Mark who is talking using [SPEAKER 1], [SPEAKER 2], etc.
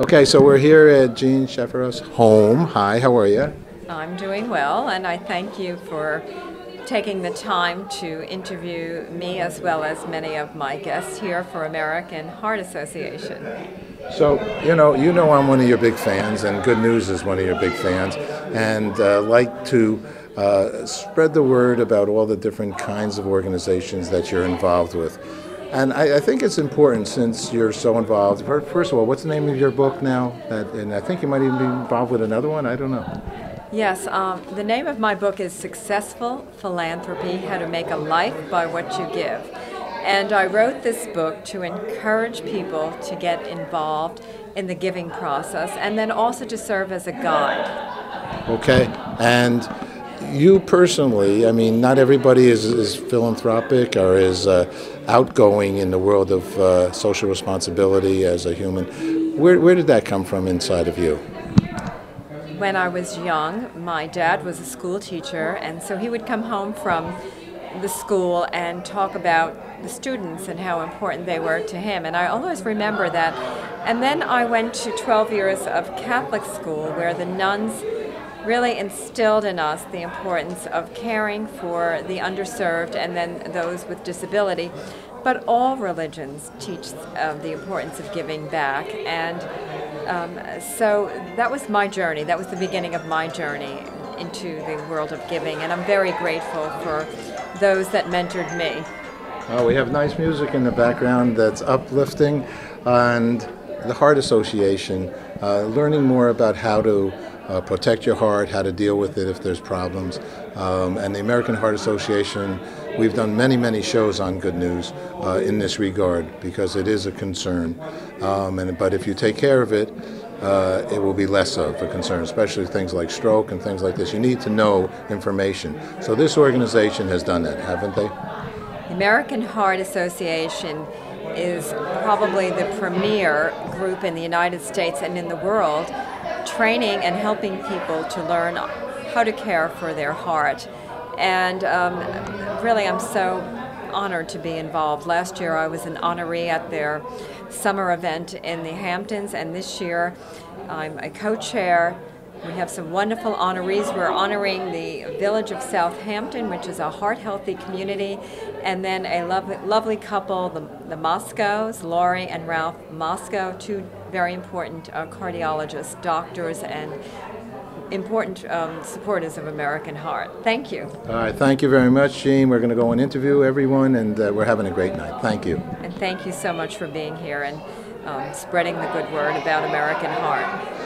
[SPEAKER 1] Okay, so we're here at Jean Shafiroff's home. Hi, how are you?
[SPEAKER 2] I'm doing well, and I thank you for taking the time to interview me as well as many of my guests here for American Heart Association.
[SPEAKER 1] So, you know, you know I'm one of your big fans, and Good News is one of your big fans, and uh, like to uh, spread the word about all the different kinds of organizations that you're involved with. And I, I, think it's important since you're so involved. First of all, what's the name of your book now? That, and I think you might even be involved with another one. I don't know.
[SPEAKER 2] Yes, um, the name of my book is Successful Philanthropy How to Make a Life by What You Give. And I wrote this book to encourage people to get involved in the giving process and then also to serve as a guide.
[SPEAKER 1] Okay, and you personally, I mean, not everybody is, is philanthropic or is uh, outgoing in the world of uh, social responsibility as a human. Where, where did that come from inside of you?
[SPEAKER 2] When I was young, my dad was a school teacher, and so he would come home from the school and talk about the students and how important they were to him. And I always remember that. And then I went to 12 years of Catholic school where the nuns really instilled in us the importance of caring for the underserved and then those with disability. But all religions teach uh, the importance of giving back. And um, so that was my journey. That was the beginning of my journey into the world of giving. And I'm very grateful for those that mentored me.
[SPEAKER 1] Oh, we have nice music in the background that's uplifting. And the Heart Association, uh, learning more about how to uh, protect your heart, how to deal with it if there's problems. Um, and the American Heart Association, we've done many, many shows on good news uh, in this regard because it is a concern. Um, and, but if you take care of it, uh, it will be less of a concern, especially things like stroke and things like this. You need to know information. So this organization has done that, haven't they?
[SPEAKER 2] The American Heart Association is probably the premier group in the United States and in the world training and helping people to learn how to care for their heart. And um, really, I'm so honored to be involved. Last year, I was an honoree at their summer event in the Hamptons, and this year, I'm a co chair. We have some wonderful honorees. We're honoring the village of Southampton, which is a heart healthy community, and then a lovely, lovely couple, the, the Moscas, Lori and Ralph Mosca, two very important uh, cardiologists, doctors, and important um, supporters of American Heart. Thank you.
[SPEAKER 1] All right, thank you very much, Jean. We're going to go and interview everyone, and uh, we're having a great night. Thank you.
[SPEAKER 2] And thank you so much for being here and um, spreading the good word about American Heart.